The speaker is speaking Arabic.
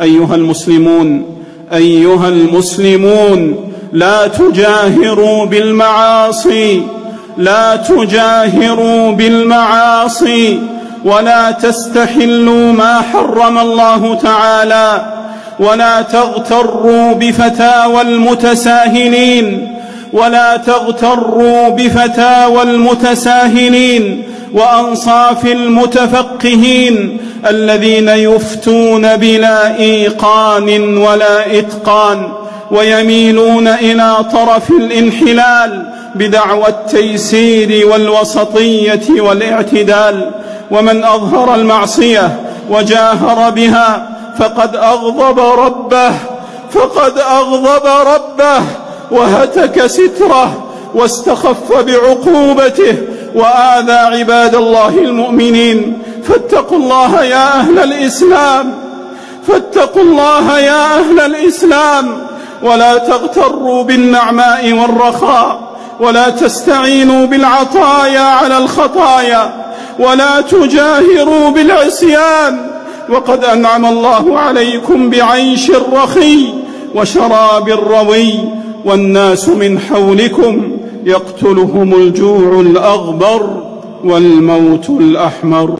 أيها المسلمون أيها المسلمون لا تجاهروا بالمعاصي لا تجاهروا بالمعاصي ولا تستحلوا ما حرم الله تعالى ولا تغتروا بفتاوى المتساهلين ولا تغتروا بفتاوى المتساهلين وأنصاف المتفقهين الذين يفتون بلا إيقان ولا إتقان ويميلون إلى طرف الانحلال بدعوى التيسير والوسطية والاعتدال ومن أظهر المعصية وجاهر بها فقد أغضب ربه فقد أغضب ربه وهتك ستره واستخف بعقوبته وآذى عباد الله المؤمنين. فاتقوا الله يا أهل الإسلام. فاتقوا الله يا أهل الإسلام. ولا تغتروا بالنعماء والرخاء. ولا تستعينوا بالعطايا على الخطايا. ولا تجاهروا بالعصيان. وقد أنعم الله عليكم بعيش رخي وشراب روي والناس من حولكم. يقتلهم الجوع الأغبر والموت الأحمر.